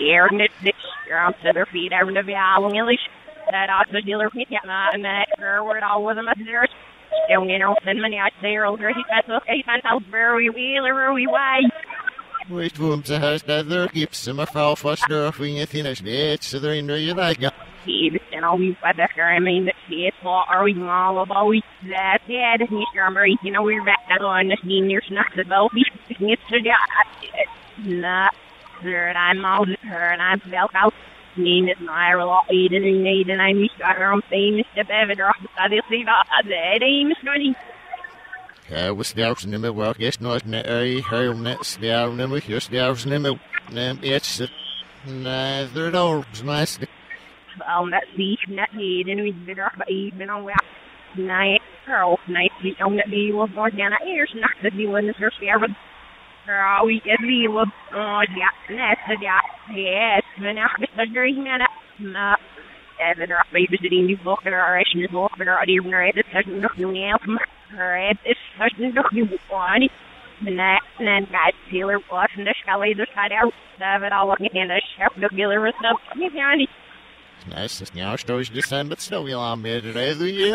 It you're to their feet over the valley English. That also dealer feet yeah and that word all with them there. Still you know then many out there older he got so eight and out very wheeler we way. Wait voor hem te huis dat er gips ze mevrouw vastdurf in je tieners weet ze erin door je lijken. He and all we weather I mean it's all are we all about we that yeah the Mr. you know we're back on the seniors not the baby it's not there I'm her and I'm felt out Name is my lot eating and needing I'm Mr. I'm famous to better drop the other thing that that ain't Mr. Ja, we snelst niet meer wel, is nooit net ei, heel net snel, niet meer, je snelst niet meer, neem iets, nee, er dorps, meisje. Well, that beef, that head, and we'd better off even on that night, girl, we own that be was more than a ears, not the be when the first ever. Girl, we get be was, oh, yeah, that's the, yeah, yes, when I was the dream, and that, även om babysitting die boeken er is niet nog maar er die er is het nog niet help maar het is het nog niet one and then guys dealer was and the skelly the side out of it all looking in the shop the dealer was up me behind Nice, das ja stoß die sein, but still we are made it, either you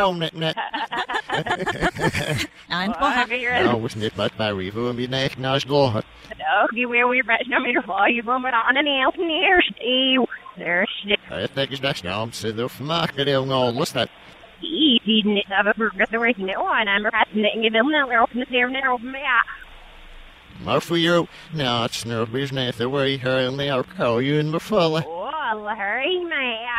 know, net, net. Einfach. Nou, was niet wat bij Revo, en wie neigt nou is gehad. Okay, where we were no matter what you want on an elf near Steve. There's Ik denk is dat snel, om ze erop maken, heel nou, lust dat. Steve, didn't have a burger the right now, and I'm passing it in the middle of the there now, yeah. Maar voor jou, nou, het is nu op is net, waar je her en jou kou je in bevallen. Oh, hurry, man.